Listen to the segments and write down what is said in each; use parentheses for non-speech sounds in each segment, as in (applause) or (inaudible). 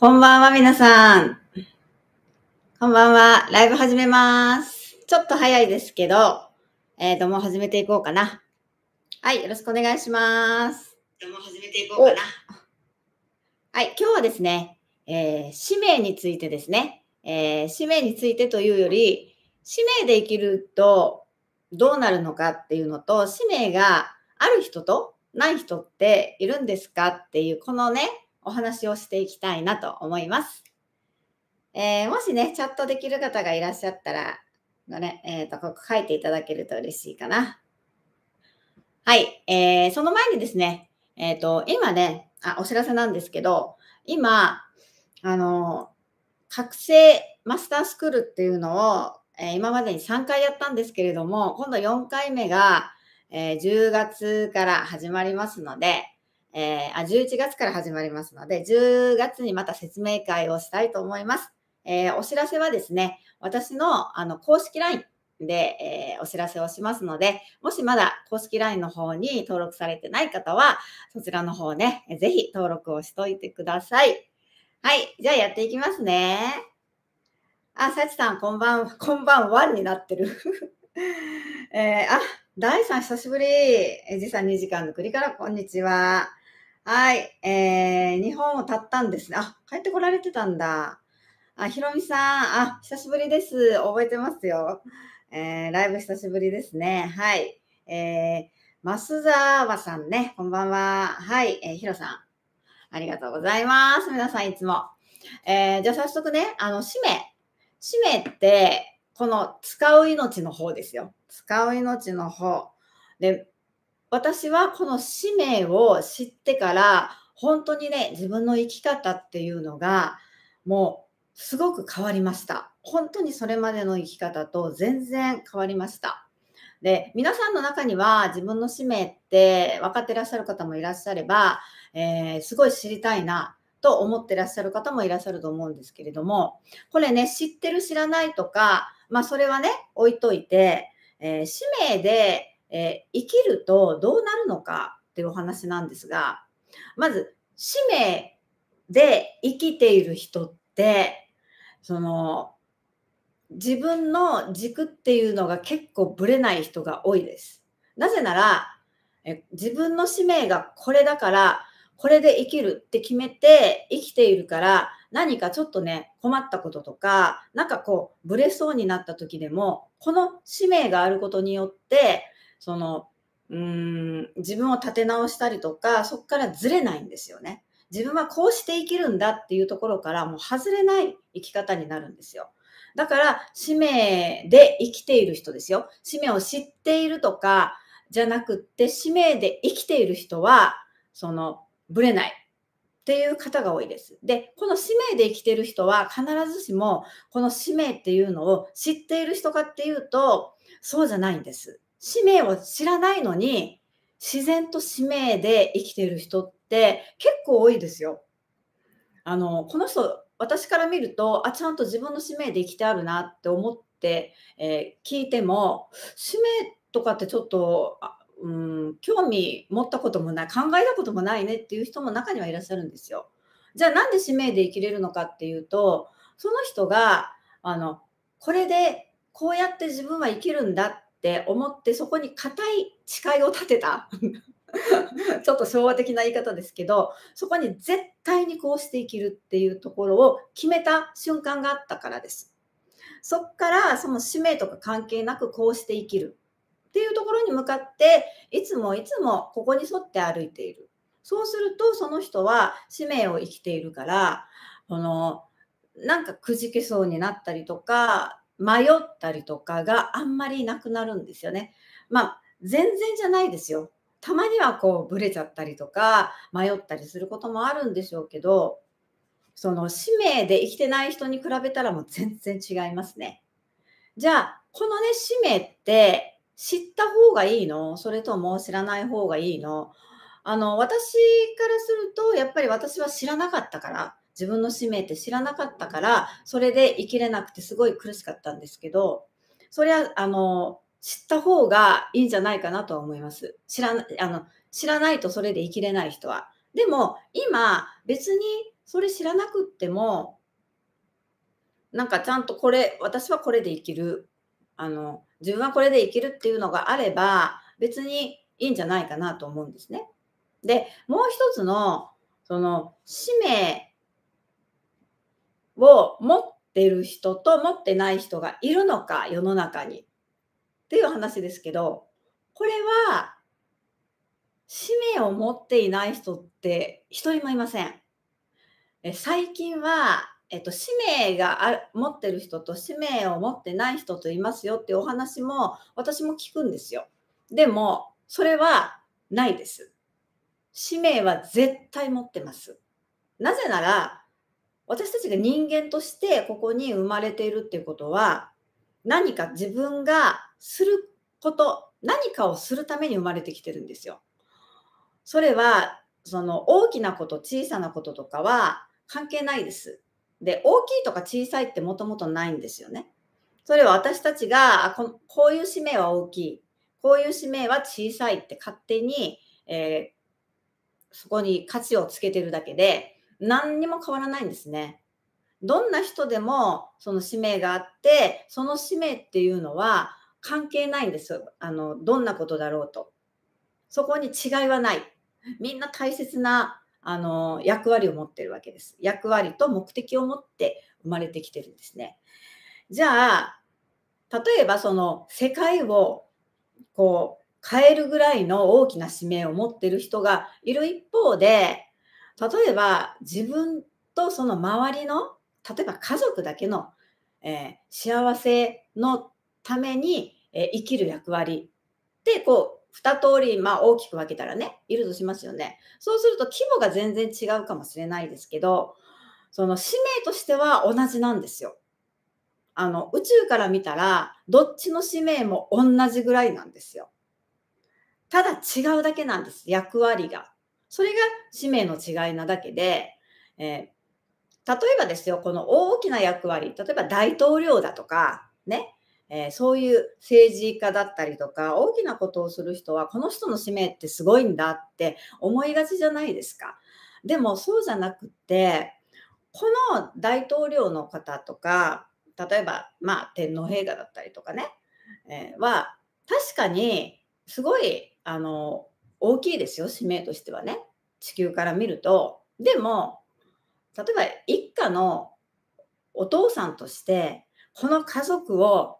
こんばんは、皆さん。こんばんは。ライブ始めます。ちょっと早いですけど、えーと、もう始めていこうかな。はい、よろしくお願いします。もう始めていこうかな。はい、今日はですね、えー使命についてですね、えー使命についてというより、使命で生きるとどうなるのかっていうのと、使命がある人とない人っているんですかっていう、このね、お話をしていきたいなと思います。えーもしね、チャットできる方がいらっしゃったら、のね、えっ、と、ここ書いていただけると嬉しいかな。はい、えーその前にですね、えっ、と、今ね、あ、お知らせなんですけど、今、あの、覚醒マスタースクールっていうのを、え今までに3回やったんですけれども、今度4回目が、え10月から始まりますので、えーあ、11月から始まりますので、10月にまた説明会をしたいと思います。えーお知らせはですね、私のあの公式 LINE で、えーお知らせをしますので、もしまだ公式 LINE の方に登録されてない方は、そちらの方ね、ぜひ登録をしといてください。はい、じゃあやっていきますね。あ、さちさん、こんばん、(laughs) こんばんはになってる。(laughs) えーあ、大さん、久しぶり。えじさん、2時間の栗から、こんにちは。はい、えー、日本を経ったんですね。あ、帰ってこられてたんだ。あ、ひろみさん、あ、久しぶりです。覚えてますよ。えー、ライブ久しぶりですね。はい。えー、増沢さんね、こんばんは。はい、えー、ひろさん、ありがとうございます。皆さん、いつも。えー、じゃあ早速ね、あの、使命。使命って、この使う命の方ですよ。使う命の方。で、私はこの使命を知ってから、本当にね、自分の生き方っていうのが、もうすごく変わりました。本当にそれまでの生き方と全然変わりました。で、皆さんの中には自分の使命って分かってらっしゃる方もいらっしゃれば、えーすごい知りたいなと思ってらっしゃる方もいらっしゃると思うんですけれども、これね、知ってる知らないとか、まあそれはね、置いといて、えー使命で、えー生きるとどうなるのかっていうお話なんですが、まず、使命で生きている人って、その、自分の軸っていうのが結構ぶれない人が多いです。なぜなら、え自分の使命がこれだから、これで生きるって決めて生きているから、何かちょっとね、困ったこととか、なんかこう、ぶれそうになった時でも、この使命があることによって、その、うーん、自分を立て直したりとか、そこからずれないんですよね。自分はこうして生きるんだっていうところからもう外れない生き方になるんですよ。だから、使命で生きている人ですよ。使命を知っているとか、じゃなくって、使命で生きている人は、その、ぶれないっていう方が多いです。で、この使命で生きている人は必ずしも、この使命っていうのを知っている人かっていうと、そうじゃないんです。使命を知らないのに、自然と使命で生きている人って結構多いですよ。あの、この人、私から見ると、あ、ちゃんと自分の使命で生きてあるなって思って、えー聞いても、使命とかってちょっと、うん、興味持ったこともない、考えたこともないねっていう人も中にはいらっしゃるんですよ。じゃあなんで使命で生きれるのかっていうと、その人が、あの、これでこうやって自分は生きるんだって思って、そこに固い誓いを立てた。(laughs) ちょっと昭和的な言い方ですけど、そこに絶対にこうして生きるっていうところを決めた瞬間があったからです。そっからその使命とか関係なくこうして生きるっていうところに向かって、いつもいつもここに沿って歩いている。そうすると、その人は使命を生きているから、この、なんかくじけそうになったりとか、迷ったりとかがあんまりなくなるんですよね。まあ、全然じゃないですよ。たまにはこう、ブレちゃったりとか、迷ったりすることもあるんでしょうけど、その使命で生きてない人に比べたらもう全然違いますね。じゃあ、このね、使命って知った方がいいの？それとも知らない方がいいの？あの、私からすると、やっぱり私は知らなかったから、自分の使命って知らなかったから、それで生きれなくてすごい苦しかったんですけど、それは、あの、知った方がいいんじゃないかなとは思います。知らなあの知らないとそれで生きれない人は。でも、今、別にそれ知らなくっても、なんかちゃんとこれ、私はこれで生きる。あの、自分はこれで生きるっていうのがあれば、別にいいんじゃないかなと思うんですね。で、もう一つの、その、使命を持ってる人と持ってない人がいるのか、世の中に。っていう話ですけど、これは、使命を持っていない人って一人もいません。え最近は、えっと、使命があ持ってる人と使命を持ってない人といますよっていうお話も私も聞くんですよ。でも、それはないです。使命は絶対持ってます。なぜなら、私たちが人間としてここに生まれているっていうことは、何か自分がすること、何かをするために生まれてきてるんですよ。それは、その大きなこと、小さなこととかは関係ないです。で、大きいとか小さいってもともとないんですよね。それは私たちがこ、こういう使命は大きい、こういう使命は小さいって勝手に、えー、そこに価値をつけてるだけで、何にも変わらないんですね。どんな人でもその使命があって、その使命っていうのは関係ないんです。あの、どんなことだろうと。そこに違いはない。みんな大切なあの役割を持ってるわけです。役割と目的を持って生まれてきてるんですね。じゃあ、例えばその世界をこう変えるぐらいの大きな使命を持ってる人がいる一方で、例えば自分とその周りの、例えば家族だけの、えー、幸せのために、えー、生きる役割で、こう、二通り、まあ大きく分けたらね、いるとしますよね。そうすると規模が全然違うかもしれないですけど、その使命としては同じなんですよ。あの、宇宙から見たら、どっちの使命も同じぐらいなんですよ。ただ違うだけなんです。役割が。それが使命の違いなだけで、えー、例えばですよ、この大きな役割、例えば大統領だとか、ね、えー、そういう政治家だったりとか、大きなことをする人は、この人の使命ってすごいんだって思いがちじゃないですか。でもそうじゃなくって、この大統領の方とか、例えば、まあ、天皇陛下だったりとかね、えー、は、確かに、すごい、あの、大きいですよ、使命としてはね。地球から見ると。でも、例えば一家のお父さんとして、この家族を、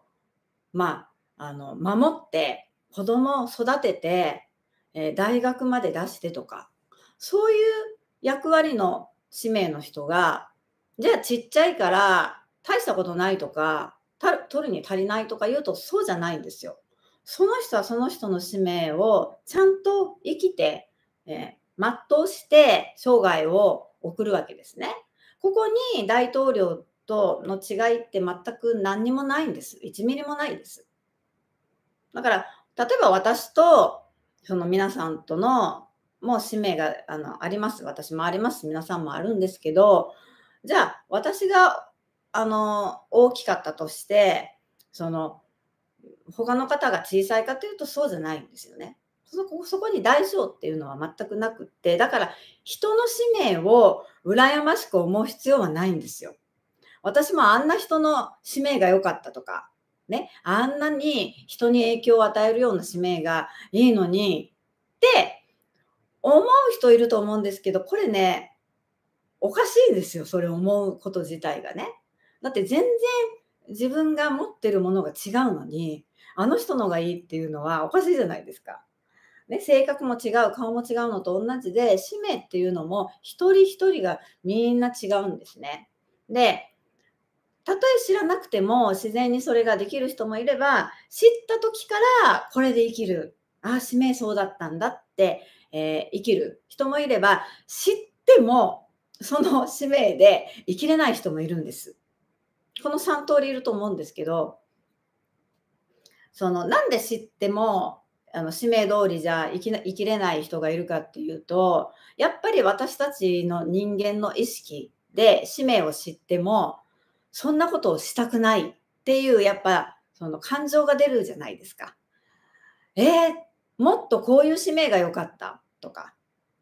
まあ、あの、守って、子供を育てて、え、大学まで出してとか、そういう役割の使命の人が、じゃあちっちゃいから大したことないとか、取るに足りないとか言うとそうじゃないんですよ。その人はその人の使命をちゃんと生きて、えー、全うして生涯を送るわけですね。ここに大統領との違いって全く何にもないんです。1ミリもないです。だから、例えば私とその皆さんとのもう使命があのあります。私もあります。皆さんもあるんですけど、じゃあ私があの大きかったとして、その他の方が小さいかというとそうじゃないんですよね。そこそこに大小っていうのは全くなくって、だから人の使命を羨ましく思う必要はないんですよ。私もあんな人の使命が良かったとか、ね、あんなに人に影響を与えるような使命がいいのにって思う人いると思うんですけど、これね、おかしいですよ、それ思うこと自体がね。だって全然自分が持ってるものが違うのに、あの人のがいいっていうのはおかしいじゃないですか。ね、性格も違う、顔も違うのと同じで、使命っていうのも一人一人がみんな違うんですね。で、たとえ知らなくても自然にそれができる人もいれば、知った時からこれで生きる。ああ、使命そうだったんだって、えー、生きる人もいれば、知ってもその使命で生きれない人もいるんです。この3通りいると思うんですけど、そのなんで知ってもあの使命通りじゃ生き生きれない人がいるかっていうとやっぱり私たちの人間の意識で使命を知ってもそんなことをしたくないっていうやっぱその感情が出るじゃないですか。えー、もっとこういう使命が良かったとか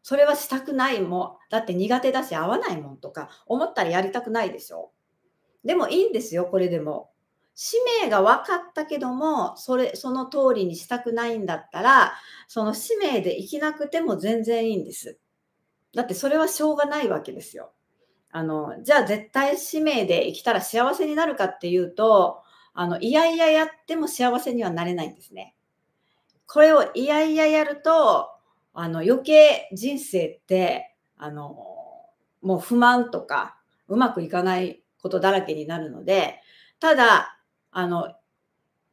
それはしたくないも。だって苦手だし合わないもんとか思ったらやりたくないでしょ。でもいいんですよ、これでも。使命が分かったけども、それ、その通りにしたくないんだったら、その使命で生きなくても全然いいんです。だってそれはしょうがないわけですよ。あの、じゃあ絶対使命で生きたら幸せになるかっていうと、あの、いやいややっても幸せにはなれないんですね。これをいやいややると、あの、余計人生って、あの、もう不満とか、うまくいかないことだらけになるので、ただ、あの、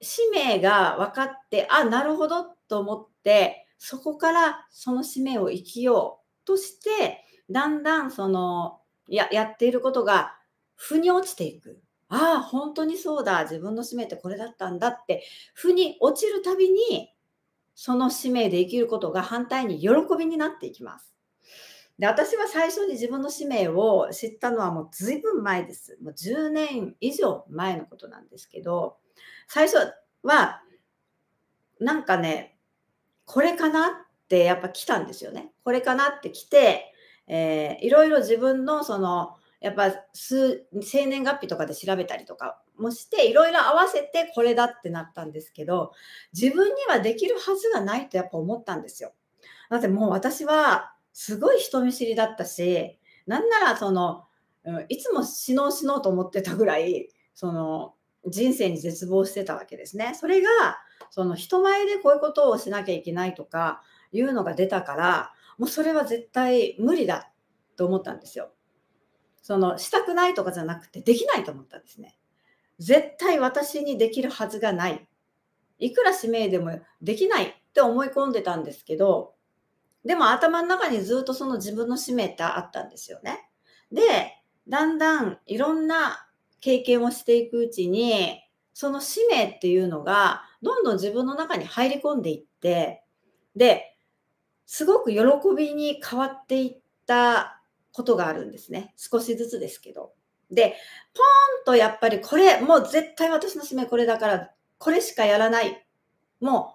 使命が分かって、あ、なるほどと思って、そこからその使命を生きようとして、だんだんその、や、やっていることが腑に落ちていく。ああ、本当にそうだ。自分の使命ってこれだったんだって、腑に落ちるたびに、その使命で生きることが反対に喜びになっていきます。で、私は最初に自分の使命を知ったのはもう随分前です。もう10年以上前のことなんですけど、最初は、なんかね、これかなってやっぱ来たんですよね。これかなって来て、えー、いろいろ自分のその、やっぱ数、生年月日とかで調べたりとかもして、いろいろ合わせてこれだってなったんですけど、自分にはできるはずがないとやっぱ思ったんですよ。だってもう私はすごい人見知りだったし、なんならその、いつも死のう死のうと思ってたぐらい、その人生に絶望してたわけですね。それが、その人前でこういうことをしなきゃいけないとかいうのが出たから、もうそれは絶対無理だと思ったんですよ。そのしたくないとかじゃなくてできないと思ったんですね。絶対私にできるはずがない。いくら使命でもできないって思い込んでたんですけど、でも頭の中にずっとその自分の使命ってあったんですよね。で、だんだんいろんな経験をしていくうちに、その使命っていうのがどんどん自分の中に入り込んでいって、で、すごく喜びに変わっていったことがあるんですね。少しずつですけど。で、ポーンとやっぱりこれ、もう絶対私の使命これだから、これしかやらない。もう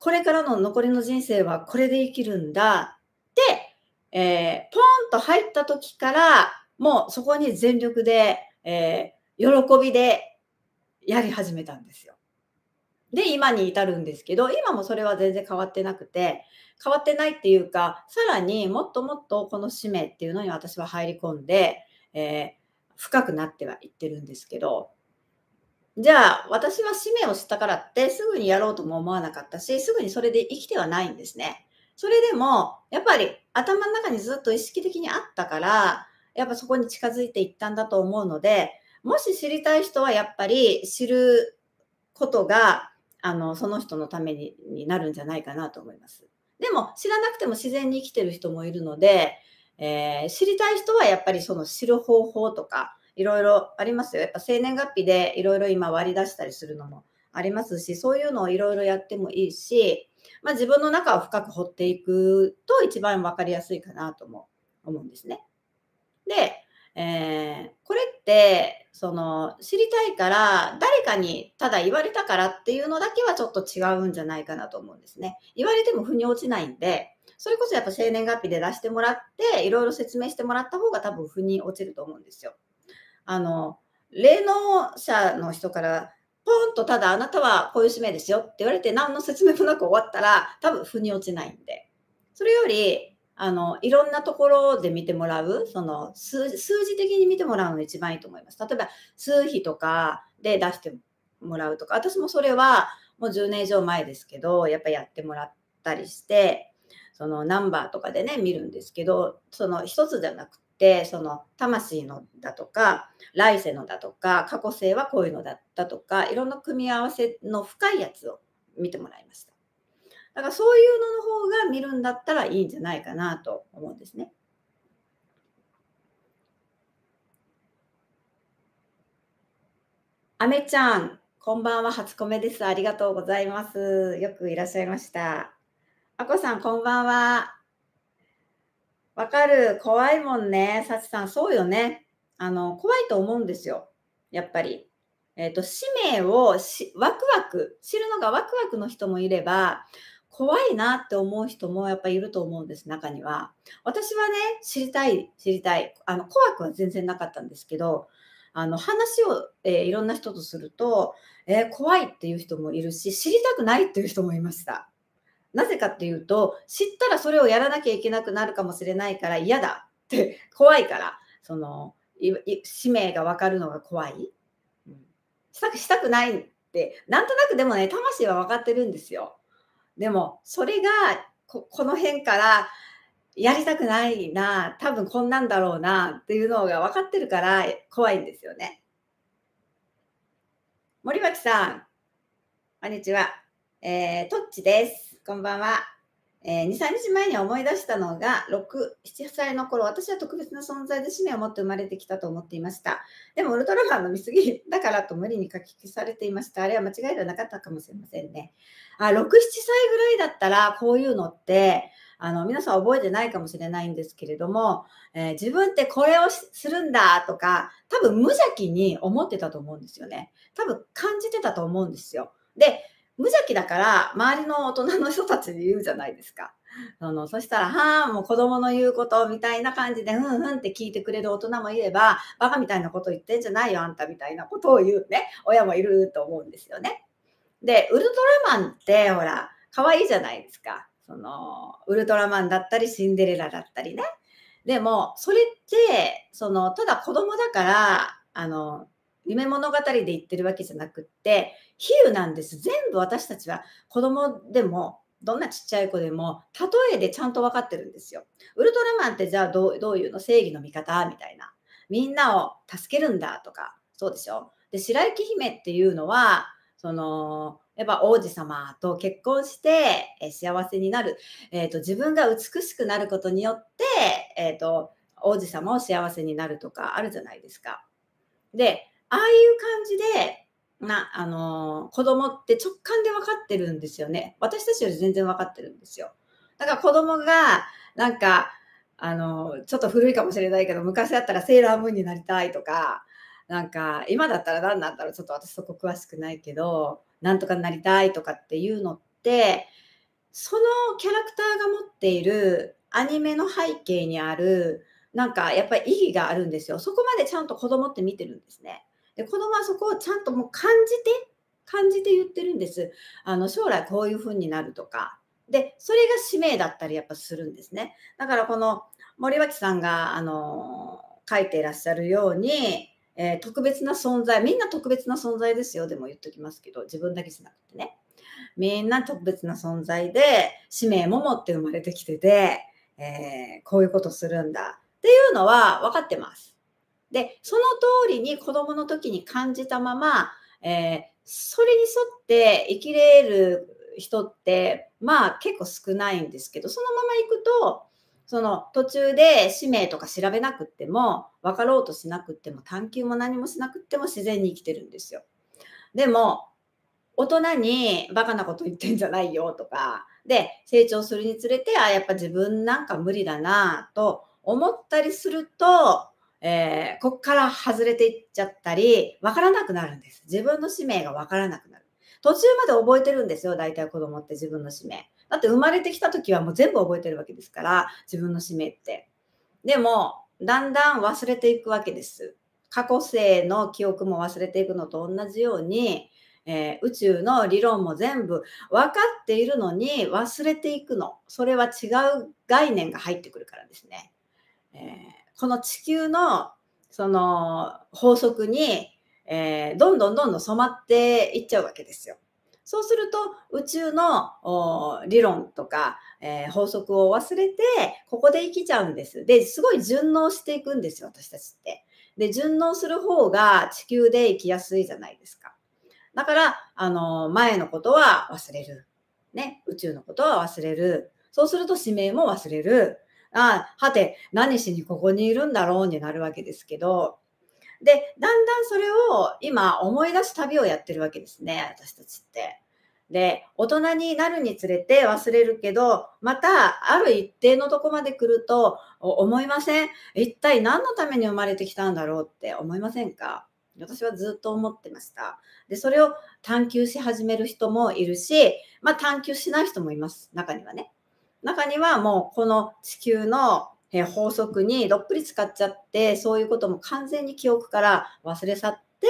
これからの残りの人生はこれで生きるんだって、えー、ポーンと入った時から、もうそこに全力で、えー、喜びでやり始めたんですよ。で、今に至るんですけど、今もそれは全然変わってなくて、変わってないっていうか、さらにもっともっとこの使命っていうのに私は入り込んで、えー、深くなってはいってるんですけど、じゃあ、私は使命を知ったからってすぐにやろうとも思わなかったし、すぐにそれで生きてはないんですね。それでも、やっぱり頭の中にずっと意識的にあったから、やっぱそこに近づいていったんだと思うので、もし知りたい人はやっぱり知ることが、あの、その人のためにになるんじゃないかなと思います。でも、知らなくても自然に生きてる人もいるので、えー、知りたい人はやっぱりその知る方法とか、いろいろありますよ。やっぱ生年月日でいろいろ今割り出したりするのもありますし、そういうのをいろいろやってもいいし、まあ、自分の中を深く掘っていくと一番分かりやすいかなとも思うんですね。で、えー、これってその知りたいから誰かにただ言われたからっていうのだけはちょっと違うんじゃないかなと思うんですね。言われても腑に落ちないんで、それこそやっぱ生年月日で出してもらっていろいろ説明してもらった方が多分腑に落ちると思うんですよ。あの、霊能者の人から、ポンとただあなたはこういう使命ですよって言われて何の説明もなく終わったら多分腑に落ちないんで。それより、あの、いろんなところで見てもらう、その数字的に見てもらうのが一番いいと思います。例えば、数比とかで出してもらうとか、私もそれはもう10年以上前ですけど、やっぱやってもらったりして、そのナンバーとかでね、見るんですけど、その一つじゃなくて、その魂のだとか、来世のだとか、過去世はこういうのだったとか、いろんな組み合わせの深いやつを見てもらいました。だからそういうのの方が見るんだったらいいんじゃないかなと思うんですね。あめちゃん、こんばんは、初コメです。ありがとうございます。よくいらっしゃいました。あこさん、こんばんは。わかる。怖いもんね。さちさん、そうよね。あの、怖いと思うんですよ。やっぱり。えっ、ー、と、使命をしワクワク、知るのがワクワクの人もいれば、怖いなって思う人もやっぱいると思うんです、中には。私はね、知りたい、知りたい。あの、怖くは全然なかったんですけど、あの、話を、えー、いろんな人とすると、えー、怖いっていう人もいるし、知りたくないっていう人もいました。なぜかっていうと、知ったらそれをやらなきゃいけなくなるかもしれないから嫌だって (laughs) 怖いから、その、使命が分かるのが怖い。したくしたくないって、なんとなくでもね、魂は分かってるんですよ。でも、それがこ、この辺からやりたくないな、多分こんなんだろうなっていうのが分かってるから怖いんですよね。森脇さん、こんにちは。えー、トッチです。こんばんは。えー、2、3日前に思い出したのが、6、7歳の頃、私は特別な存在で使命を持って生まれてきたと思っていました。でも、ウルトラマンの見過ぎだからと無理に書き消されていました。あれは間違いではなかったかもしれませんね。あ、6、7歳ぐらいだったら、こういうのって、あの、皆さん覚えてないかもしれないんですけれども、えー、自分ってこれをするんだとか、多分無邪気に思ってたと思うんですよね。多分感じてたと思うんですよ。で、無邪気だから、周りの大人の人たちに言うじゃないですか。あのそしたら、はあ、もう子供の言うことみたいな感じで、ふんふんって聞いてくれる大人もいれば、バカみたいなこと言ってんじゃないよ、あんたみたいなことを言うね、親もいると思うんですよね。で、ウルトラマンって、ほら、可愛いじゃないですか。その、ウルトラマンだったり、シンデレラだったりね。でも、それって、その、ただ子供だから、あの、夢物語で言ってるわけじゃなくって、比喩なんです。全部私たちは子供でも、どんなちっちゃい子でも、例えでちゃんと分かってるんですよ。ウルトラマンってじゃあどうどういうの正義の味方みたいな。みんなを助けるんだとか、そうでしょ。で、白雪姫っていうのは、その、やっぱ王子様と結婚して、え幸せになる、えーと、自分が美しくなることによって、えーと王子様を幸せになるとかあるじゃないですか。で、ああいう感じで、まあ、あのー、子供って直感で分かってるんですよね。私たちより全然分かってるんですよ。だから子供が、なんか、あのー、ちょっと古いかもしれないけど、昔だったらセーラームーンになりたいとか、なんか、今だったら何なんだろう、ちょっと私そこ詳しくないけど、なんとかなりたいとかっていうのって、そのキャラクターが持っているアニメの背景にある、なんかやっぱり意義があるんですよ。そこまでちゃんと子供って見てるんですね。で子供はそこをちゃんともう感じて感じて言ってるんです。あの将来こういう風になるとか。で、それが使命だったりやっぱするんですね。だからこの森脇さんが、あの書いていらっしゃるように、えー、特別な存在、みんな特別な存在ですよ、でも言っときますけど、自分だけじゃなくてね。みんな特別な存在で、使命も持って生まれてきてて、えー、こういうことするんだっていうのは分かってます。で、その通りに子供の時に感じたまま、えー、それに沿って生きれる人って、まあ結構少ないんですけど、そのまま行くと、その途中で使命とか調べなくても、分かろうとしなくても、探求も何もしなくても自然に生きてるんですよ。でも、大人にバカなこと言ってんじゃないよとか、で、成長するにつれて、あ、やっぱ自分なんか無理だなと思ったりすると、えー、こっから外れていっちゃったり、わからなくなるんです。自分の使命がわからなくなる。途中まで覚えてるんですよ、大体子供って自分の使命。だって生まれてきた時はもう全部覚えてるわけですから、自分の使命って。でも、だんだん忘れていくわけです。過去世の記憶も忘れていくのと同じように、えー、宇宙の理論も全部分かっているのに忘れていくの。それは違う概念が入ってくるからですね。えーこの地球のその法則に、えー、どんどんどんどん染まっていっちゃうわけですよ。そうすると宇宙の理論とか、えー、法則を忘れてここで生きちゃうんです。で、すごい順応していくんですよ、私たちって。で、順応する方が地球で生きやすいじゃないですか。だから、あの、前のことは忘れる。ね、宇宙のことは忘れる。そうすると使命も忘れる。あはて、何しにここにいるんだろう？になるわけですけど、で、だんだんそれを今思い出す旅をやってるわけですね、私たちって。で、大人になるにつれて忘れるけど、また、ある一定のとこまで来ると思いません？一体何のために生まれてきたんだろう？って思いませんか？私はずっと思ってました。で、それを探求し始める人もいるし、まあ探求しない人もいます。中にはね。中にはもうこの地球の法則にどっぷり使っちゃって、そういうことも完全に記憶から忘れ去って、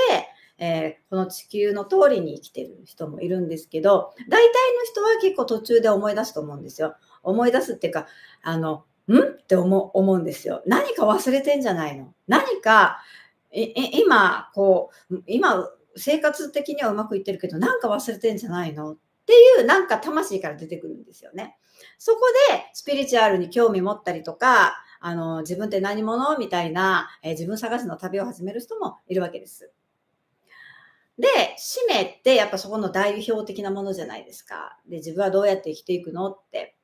えー、この地球の通りに生きてる人もいるんですけど、大体の人は結構途中で思い出すと思うんですよ。思い出すっていうか、あの、ん？って思思うんですよ。何か忘れてんじゃないの？何か、今、こう、今、生活的にはうまくいってるけど、なんか忘れてんじゃないの？っていう、なんか魂から出てくるんですよね。そこで、スピリチュアルに興味持ったりとか、あの、自分って何者みたいな、えー、自分探しの旅を始める人もいるわけです。で、使命ってやっぱそこの代表的なものじゃないですか。で、自分はどうやって生きていくのって。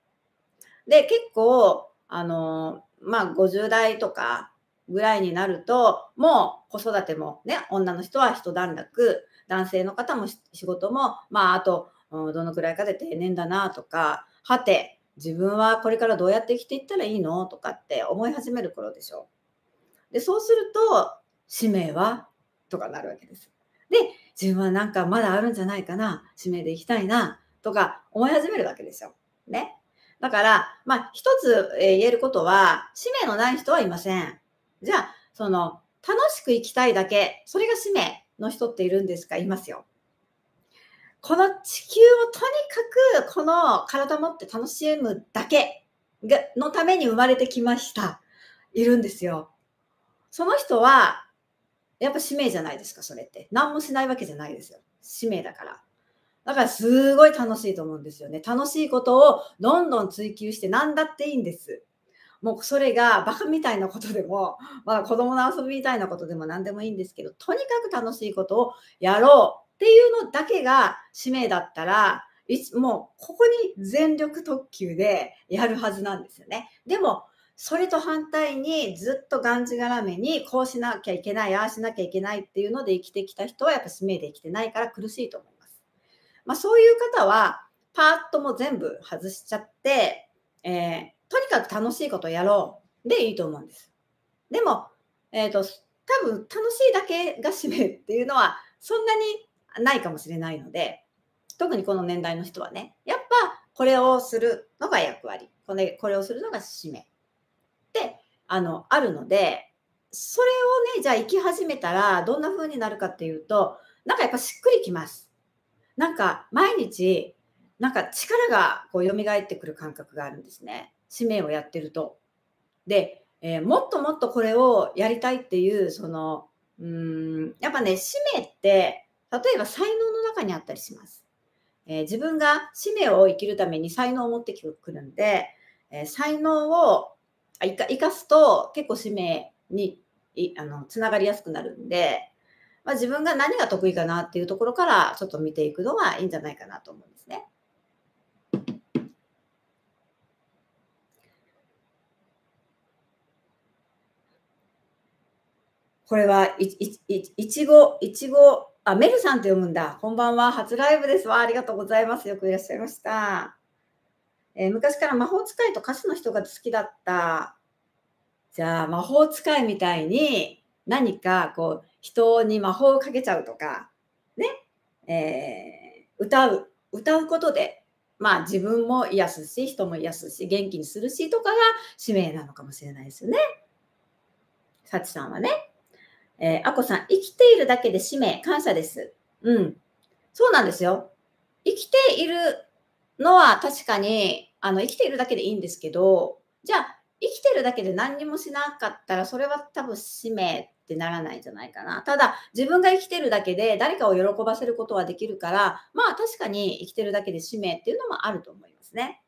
で、結構、あの、まあ、50代とかぐらいになると、もう子育てもね、女の人は一段落、男性の方も仕事も、まあ、あと、どのくらいかで定年だなとか、はて、自分はこれからどうやって生きていったらいいのとかって思い始める頃でしょう。で、そうすると、使命はとかなるわけです。で、自分はなんかまだあるんじゃないかな、使命でいきたいな、とか思い始めるわけですよ。ね。だから、まあ、一つ言えることは、使命のない人はいません。じゃあ、その、楽しく生きたいだけ、それが使命の人っているんですか？いますよ。この地球をとにかく、この体持って楽しむだけのために生まれてきました。いるんですよ。その人は、やっぱ使命じゃないですか、それって。何もしないわけじゃないですよ。使命だから。だからすごい楽しいと思うんですよね。楽しいことをどんどん追求して何だっていいんです。もうそれがバカみたいなことでも、まあ子供の遊びみたいなことでも何でもいいんですけど、とにかく楽しいことをやろうっていうのだけが使命だったら、もうここに全力特急でやるはずなんですよね。でも、それと反対にずっとがんじがらめにこうしなきゃいけない、ああしなきゃいけないっていうので生きてきた人はやっぱ使命で生きてないから苦しいと思います。まあ、そういう方は、パーッとも全部外しちゃって、えー、とにかく楽しいことやろうでいいと思うんです。でも、えっ、ー、と、多分楽しいだけが使命っていうのはそんなにないかもしれないので、特にこの年代の人はね、やっぱこれをするのが役割、これこれをするのが使命ってあのあるので、それをね、じゃあ生き始めたらどんな風になるかっていうと、なんかやっぱしっくりきます。なんか毎日、なんか力がこう蘇ってくる感覚があるんですね。使命をやってると。で、えー、もっともっとこれをやりたいっていう、その、うん、やっぱね、使命って、例えば才能の中にあったりします。えー、自分が使命を生きるために才能を持ってくるんで、えー、才能を生かすと結構使命にあのつながりやすくなるんで、まあ、自分が何が得意かなっていうところからちょっと見ていくのがいいんじゃないかなと思うんですね。これは、い、い、い、いちご、いちご、あ、メルさんって読むんだ。こんばんは。初ライブですわ。ありがとうございます。よくいらっしゃいました。えー、昔から魔法使いと歌手の人が好きだった。じゃあ、魔法使いみたいに何かこう、人に魔法をかけちゃうとか、ね、えー、歌う、歌うことで、まあ自分も癒すし、人も癒すし、元気にするしとかが使命なのかもしれないですよね。サチさんはね。えー、アコさん、生きているだけで使命、感謝です。うん。そうなんですよ。生きているのは確かに、あの、生きているだけでいいんですけど、じゃあ、生きてるだけで何にもしなかったら、それは多分使命ってならないんじゃないかな。ただ、自分が生きてるだけで誰かを喜ばせることはできるから、まあ確かに生きてるだけで使命っていうのもあると思いますね。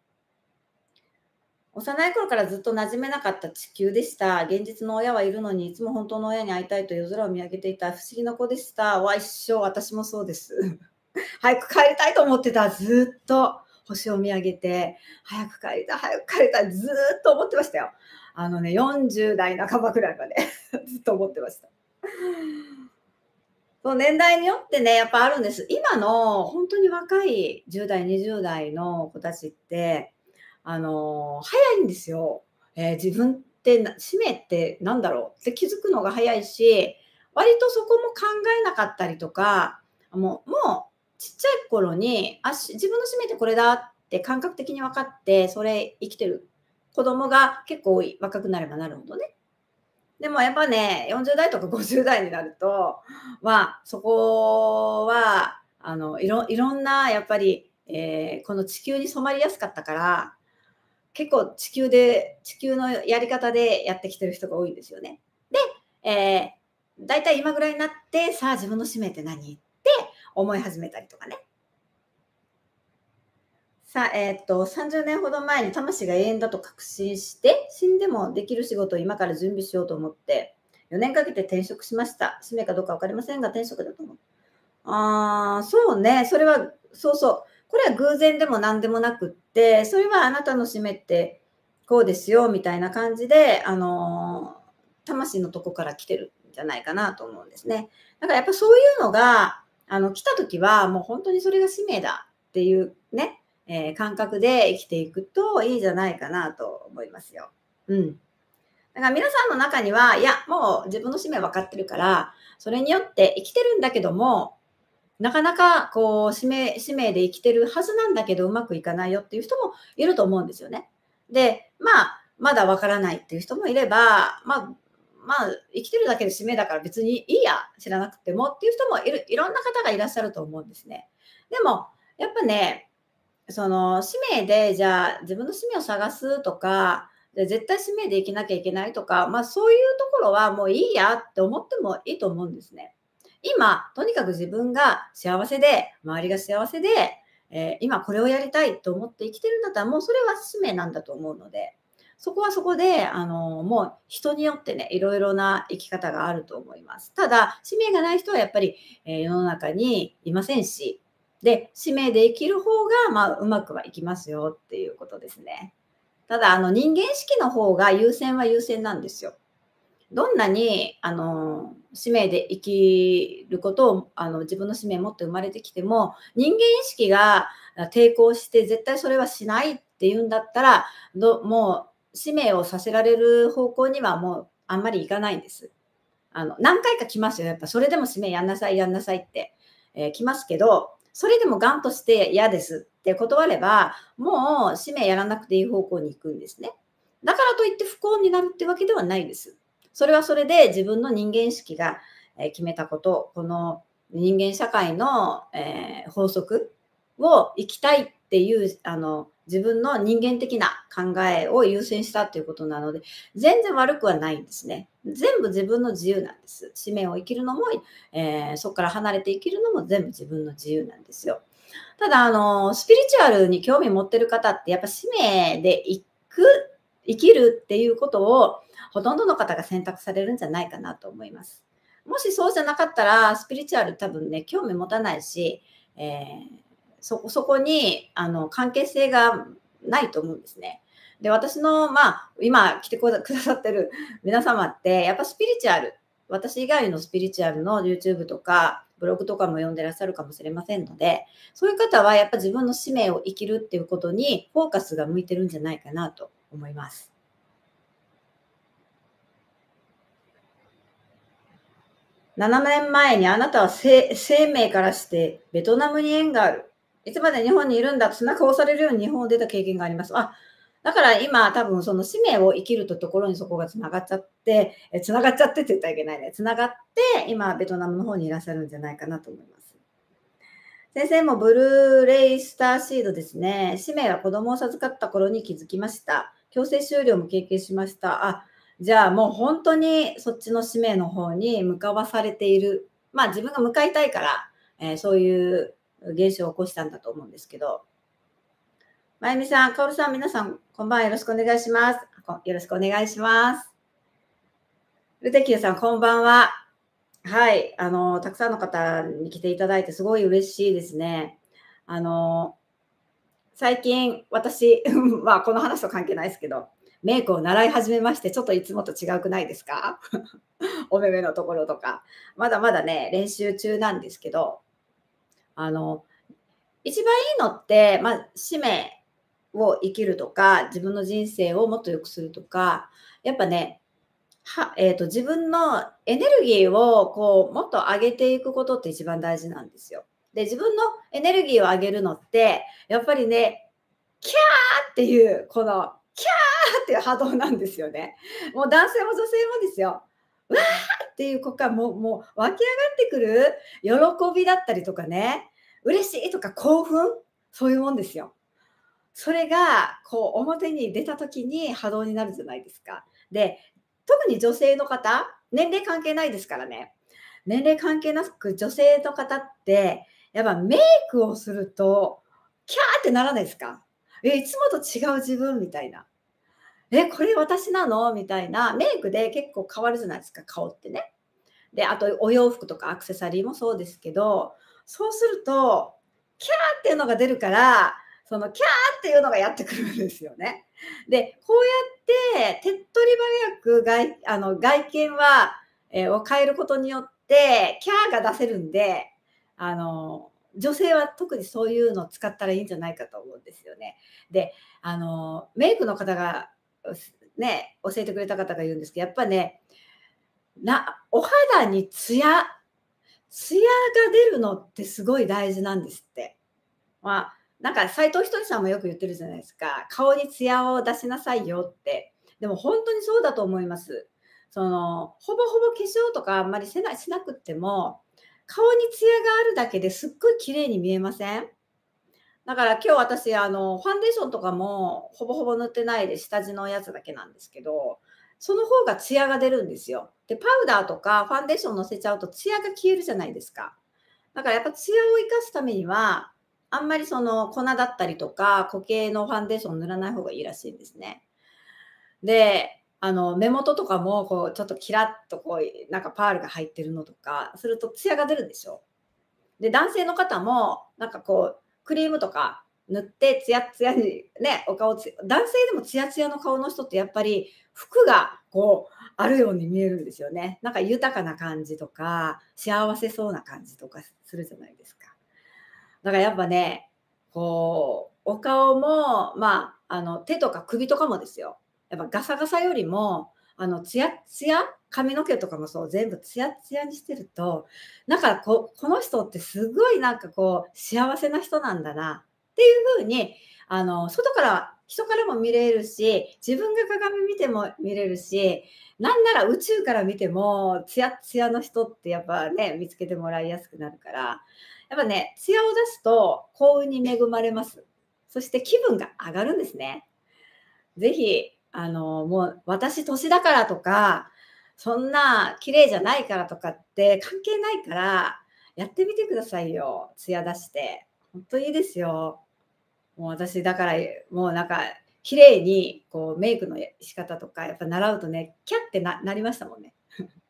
幼い頃からずっと馴染めなかった地球でした。現実の親はいるのに、いつも本当の親に会いたいと夜空を見上げていた不思議な子でした。わ、一生、私もそうです。(laughs) 早く帰りたいと思ってた。ずっと星を見上げて、早く帰りたい、早く帰りたい。ずっと思ってましたよ。あのね、40代半ばくらいまで (laughs) ずっと思ってました。そう年代によってね、やっぱあるんです。今の本当に若い10代、20代の子たちって、あの早いんですよ。えー、自分って使命って何だろうって気づくのが早いし、割とそこも考えなかったりとか、もう、もうちっちゃい頃に、あ、自分の使命ってこれだって感覚的に分かって、それ生きてる子供が結構多い。若くなればなるほどね。でもやっぱね、40代とか50代になると、まあ、そこは、あの、いろ、いろんな、やっぱり、えー、この地球に染まりやすかったから、結構地球で、地球のやり方でやってきてる人が多いんですよね。で、えー、大体今ぐらいになって、さあ自分の使命って何？って思い始めたりとかね。さえー、っと、30年ほど前に魂が永遠だと確信して、死んでもできる仕事を今から準備しようと思って、4年かけて転職しました。使命かどうか分かりませんが、転職だと思う。ああ、そうね。それは、そうそう。これは偶然でも何でもなくって、それはあなたの使命ってこうですよ、みたいな感じで、あの、魂のとこから来てるんじゃないかなと思うんですね。だからやっぱそういうのが、あの、来た時はもう本当にそれが使命だっていうね、えー、感覚で生きていくといいじゃないかなと思いますよ。うん。だから皆さんの中には、いや、もう自分の使命分かってるから、それによって生きてるんだけども、なかなかこう使命、使命で生きてるはずなんだけどうまくいかないよっていう人もいると思うんですよね。で、まあ、まだわからないっていう人もいれば、まあ、まあ、生きてるだけで使命だから別にいいや、知らなくてもっていう人もいる、いろんな方がいらっしゃると思うんですね。でも、やっぱね、その使命で、じゃあ自分の使命を探すとか、絶対使命で生きなきゃいけないとか、まあそういうところはもういいやって思ってもいいと思うんですね。今、とにかく自分が幸せで、周りが幸せで、えー、今これをやりたいと思って生きてるんだったら、もうそれは使命なんだと思うので、そこはそこで、あの、もう人によってね、いろいろな生き方があると思います。ただ、使命がない人はやっぱり、えー、世の中にいませんし、で、使命で生きる方が、まあ、うまくはいきますよっていうことですね。ただ、あの、人間式の方が優先は優先なんですよ。どんなに、あの、使命で生きることを、あの、自分の使命を持って生まれてきても、人間意識が抵抗して絶対それはしないっていうんだったら、どもう、使命をさせられる方向にはもうあんまりいかないんです。あの、何回か来ますよ。やっぱそれでも使命やんなさい、やんなさいって、えー、来ますけど、それでもガンとして嫌ですって断れば、もう使命やらなくていい方向に行くんですね。だからといって不幸になるってわけではないです。それはそれで自分の人間意識が決めたこと、この人間社会の、え法則を生きたいっていうあの自分の人間的な考えを優先したということなので、全然悪くはないんですね。全部自分の自由なんです。使命を生きるのも、えー、そこから離れて生きるのも全部自分の自由なんですよ。ただ、あの、スピリチュアルに興味持ってる方って、やっぱ使命で生く、生きるっていうことを、ほとんどの方が選択されるんじゃないかなと思います。もしそうじゃなかったら、スピリチュアル多分ね、興味持たないし、えーそそこにあの関係性がないと思うんですね。で、私の、まあ、今来てくださってる (laughs) 皆様って、やっぱスピリチュアル、私以外のスピリチュアルの YouTube とか、ブログとかも読んでらっしゃるかもしれませんので、そういう方はやっぱ自分の使命を生きるっていうことにフォーカスが向いてるんじゃないかなと思います。7年前にあなたは生命からしてベトナムに縁がある。いつまで日本にいるんだと背中を押されるように日本を出た経験があります。あ、だから今多分その使命を生きるとところにそこがつながっちゃって、えつながっちゃってって言ったらいけないね。つながって今ベトナムの方にいらっしゃるんじゃないかなと思います。先生もブルーレイスターシードですね。使命は子供を授かった頃に気づきました。強制終了も経験しました。あ、じゃあもう本当にそっちの使命の方に向かわされている。まあ自分が向かいたいから、えー、そういう現象を起こしたんだと思うんですけど、まゆみさん、かおるさん、皆さん、こんばんは。よろしくお願いします。よろしくお願いします。ルテキューさん、こんばんは。はい。あの、たくさんの方に来ていただいて、すごい嬉しいですね。あの、最近、私、(laughs) まあ、この話と関係ないですけど、メイクを習い始めまして、ちょっといつもと違くないですか？(laughs) お目目のところとか。まだまだね、練習中なんですけど、あの、一番いいのって、まあ、使命を生きるとか、自分の人生をもっと良くするとか、やっぱね、は、えっ、と、自分のエネルギーをこう、もっと上げていくことって一番大事なんですよ。で、自分のエネルギーを上げるのって、やっぱりね、キャーっていう、この、キャーっていう波動なんですよね。もう男性も女性もですよ。わーっていう子がもう、もう湧き上がってくる喜びだったりとかね、嬉しいとか興奮、そういうもんですよ。それが、こう、表に出た時に波動になるじゃないですか。で、特に女性の方、年齢関係ないですからね。年齢関係なく女性の方って、やっぱメイクをすると、キャーってならないですか？え、いつもと違う自分みたいな。え、これ私なの？みたいな。メイクで結構変わるじゃないですか、顔ってね。で、あとお洋服とかアクセサリーもそうですけど、そうすると、キャーっていうのが出るから、そのキャーっていうのがやってくるんですよね。で、こうやって手っ取り早く外あの外見は、えー、を変えることによって、キャーが出せるんで、あの、女性は特にそういうのを使ったらいいんじゃないかと思うんですよね。で、あの、メイクの方が、ね、教えてくれた方が言うんですけど、やっぱね、な、お肌にツヤ、ツヤが出るのってすごい大事なんですって。まあ、なんか斎藤ひとりさんもよく言ってるじゃないですか。顔にツヤを出しなさいよって。でも本当にそうだと思います。その、ほぼほぼ化粧とかあんまりしなしなくっても、顔にツヤがあるだけですっごい綺麗に見えません？だから今日私、あの、ファンデーションとかもほぼほぼ塗ってないで下地のやつだけなんですけど、その方がツヤが出るんですよ。で、パウダーとかファンデーション乗せちゃうとツヤが消えるじゃないですか。だからやっぱツヤを生かすためには、あんまりその粉だったりとか固形のファンデーション塗らない方がいいらしいんですね。で、あの、目元とかも、こう、ちょっとキラッとこう、なんかパールが入ってるのとか、するとツヤが出るでしょ。で、男性の方も、なんかこう、クリームとか塗って、ツヤツヤにね、お顔つ、男性でもツヤツヤの顔の人ってやっぱり服がこう、あるように見えるんですよね。なんか豊かな感じとか、幸せそうな感じとかするじゃないですか。だからやっぱね、こう、お顔も、まあ、あの、手とか首とかもですよ。やっぱガサガサよりも、あの、ツヤツヤ髪の毛とかもそう、全部ツヤツヤにしてると、なんかここの人ってすごいなんかこう、幸せな人なんだなっていうふうに、あの、外から人からも見れるし、自分が鏡見ても見れるし、なんなら宇宙から見ても、ツヤツヤの人ってやっぱね、見つけてもらいやすくなるから、やっぱね、ツヤを出すと幸運に恵まれます。そして気分が上がるんですね。ぜひ、あの、もう私年だからとか、そんな綺麗じゃないからとかって関係ないから、やってみてくださいよ。艶出して。本当いいですよ。もう私だから、もうなんか、綺麗にこうメイクの仕方とか、やっぱ習うとね、キャってななりましたもんね。(laughs)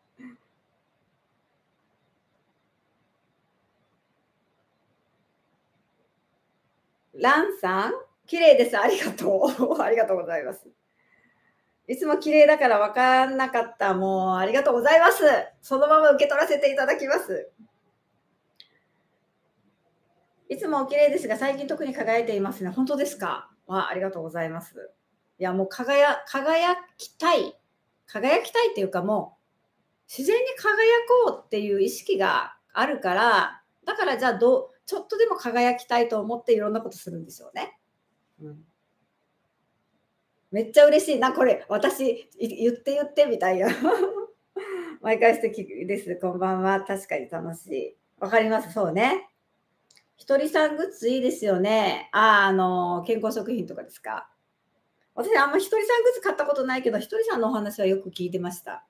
ランさん、綺麗です。ありがとう。(laughs) ありがとうございます。いつも綺麗だから分かんなかった。もうありがとうございます。そのまま受け取らせていただきます。いつもお綺麗ですが、最近特に輝いていますね。本当ですか？あありがとうございます。いや、もう輝輝きたい。輝きたいっていうかもう、自然に輝こうっていう意識があるから、だからじゃあど、ちょっとでも輝きたいと思っていろんなことするんですよね。うんめっちゃ嬉しいな、これ。私、言って言ってみたいな。(laughs) 毎回素敵です。こんばんは。確かに楽しい。わかります。そうね。ひとりさんグッズいいですよね。あ、あの、健康食品とかですか？私、あんまひとりさんグッズ買ったことないけど、ひとりさんのお話はよく聞いてました。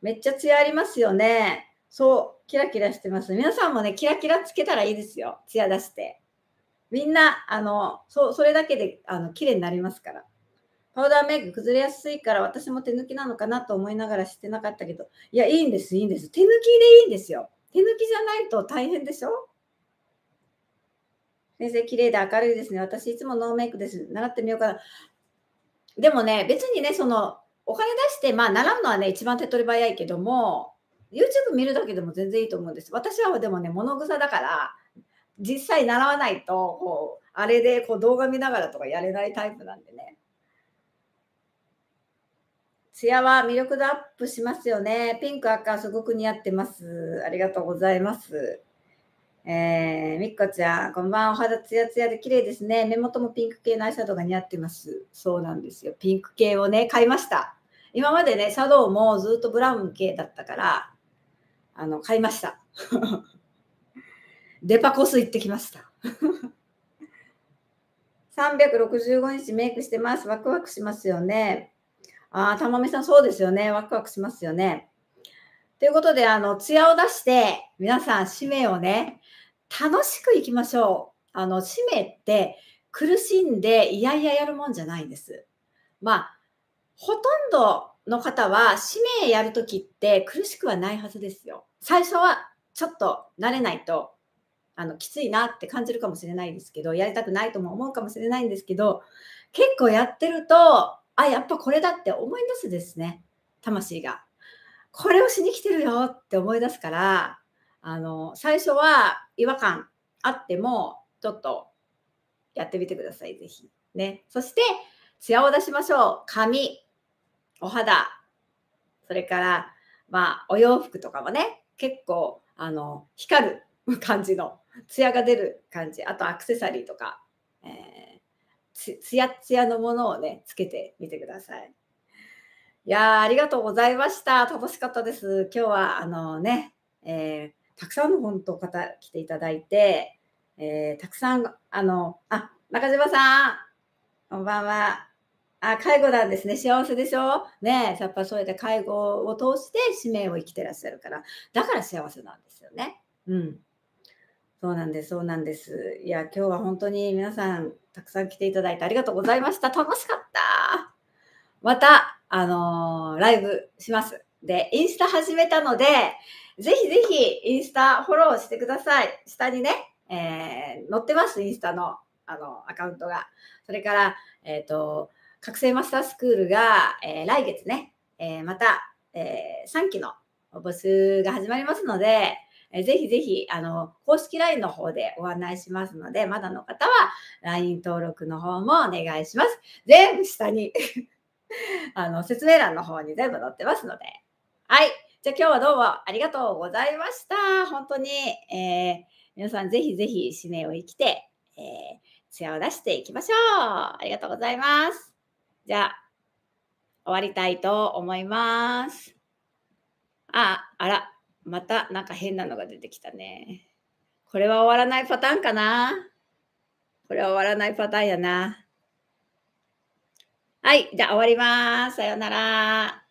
めっちゃツヤありますよね。そう、キラキラしてます。皆さんもね、キラキラつけたらいいですよ。ツヤ出して。みんな、あの、そう、それだけで、あの、綺麗になりますから。パウダーメイク崩れやすいから私も手抜きなのかなと思いながらしてなかったけど、いや、いいんです、いいんです。手抜きでいいんですよ。手抜きじゃないと大変でしょ先生、綺麗で明るいですね。私、いつもノーメイクです。習ってみようかな。でもね、別にね、その、お金出して、まあ、習うのはね、一番手っ取り早いけども、YouTube 見るだけでも全然いいと思うんです。私はでもね、物草だから、実際習わないと、こう、あれでこう動画見ながらとかやれないタイプなんでね。ツヤは魅力度アップしますよね。ピンク赤すごく似合ってます。ありがとうございます。えー、みっこちゃん、こんばんは。お肌ツヤツヤで綺麗ですね。目元もピンク系のアイシャドウが似合ってます。そうなんですよ。ピンク系をね、買いました。今までね、シャドウもずっとブラウン系だったから、あの、買いました。(laughs) デパコス行ってきました。(laughs) 365日メイクしてます。ワクワクしますよね。ああ、たまみさんそうですよね。ワクワクしますよね。ということで、あの、ツヤを出して、皆さん、使命をね、楽しくいきましょう。あの、使命って苦しんでいやいややるもんじゃないんです。まあ、ほとんどの方は使命やるときって苦しくはないはずですよ。最初はちょっと慣れないとあのきついなって感じるかもしれないですけど、やりたくないとも思うかもしれないんですけど、結構やってると、あ、やっぱこれだって思い出すですね、魂が。これをしに来てるよって思い出すから、あの、最初は違和感あっても、ちょっとやってみてください、ぜひ。ね。そして、ツヤを出しましょう。髪、お肌、それから、まあ、お洋服とかもね、結構、あの、光る感じの、ツヤが出る感じ。あとアクセサリーとか、えー、つつやつやのものをね、つけてみてください。いやありがとうございました。楽しかったです。今日は、あのね、えー、たくさんの本当方来ていただいて、えー、たくさん、あの、あ、中島さん、こんばんは。あ、介護なんですね。幸せでしょ？ねやっぱそうやって介護を通して使命を生きてらっしゃるから、だから幸せなんですよね。うん。そうなんです、そうなんです。いや、今日は本当に皆さん、たくさん来ていただいてありがとうございました。楽しかった。また、あのー、ライブします。で、インスタ始めたので、ぜひぜひインスタフォローしてください。下にね、えー、載ってます、インスタのあのアカウントが。それから、えっ、ー、と、覚醒マスタースクールが、えー、来月ね、え、また、えー、3期の募集が始まりますので、えー、ぜひぜひ、あの、公式 LINE の方でご案内しますので、まだの方は LINE 登録の方もお願いします。全部下に (laughs) あの、説明欄の方に全部載ってますので。はい。じゃあ今日はどうもありがとうございました。本当に、えー、皆さんぜひぜひ使命を生きて、えー、ツヤを出していきましょう。ありがとうございます。じゃあ、終わりたいと思います。あ、あら、またなんか変なのが出てきたね。これは終わらないパターンかなこれは終わらないパターンやな。はい、じゃあ終わります。さようなら。